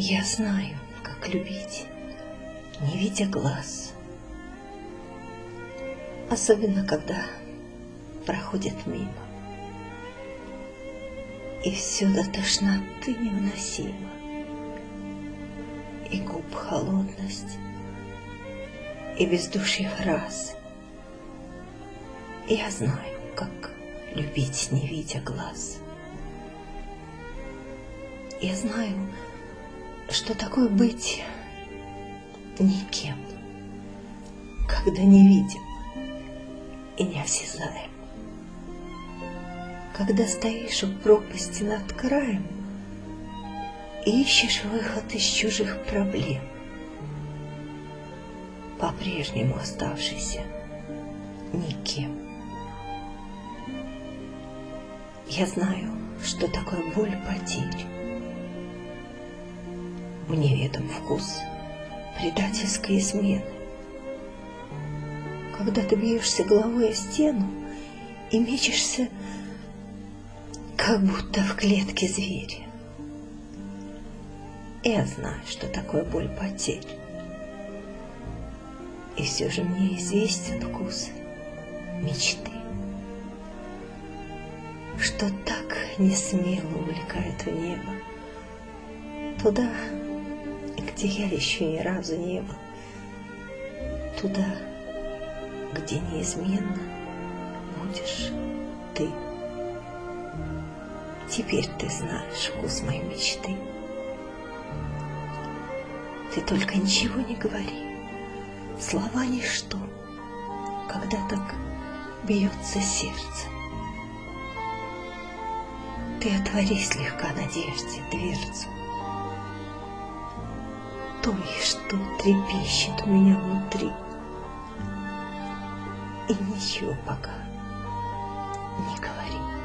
Я знаю, как любить, не видя глаз. Особенно, когда проходит мимо. И все до тошноты невыносимо. И губ холодность, и бездушие фраз. Я знаю, как любить, не видя глаз. Я знаю, что такое быть никем, когда не видим и не осязаем. Когда стоишь у пропасти над краем и ищешь выход из чужих проблем, по-прежнему оставшийся никем. Я знаю, что такое боль потерь. Мне ведом вкус предательской измены. Когда ты бьешься головой о стену и мечешься, как будто в клетке зверя. Я знаю, что такое боль потерь. И все же мне известен вкус мечты что так не смело увлекает в небо. Туда, где я еще ни разу не был. Туда, где неизменно будешь ты. Теперь ты знаешь вкус моей мечты. Ты только ничего не говори, слова ничто, когда так бьется сердце. Ты отвори слегка надежде дверцу. Той, что трепещет у меня внутри. И ничего пока не говори.